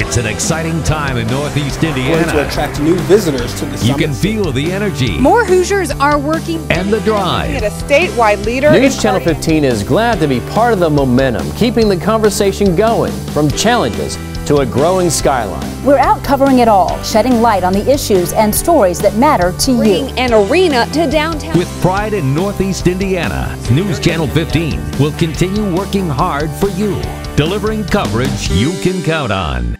It's an exciting time in Northeast Indiana. to Indiana. attract new visitors to the You summit. can feel the energy More Hoosiers are working. and the drive. At a statewide leader. News Channel 15 is glad to be part of the momentum, keeping the conversation going from challenges to a growing skyline. We're out covering it all, shedding light on the issues and stories that matter to you. Bringing an arena to downtown. With pride in Northeast Indiana, News Channel 15 will continue working hard for you, delivering coverage you can count on.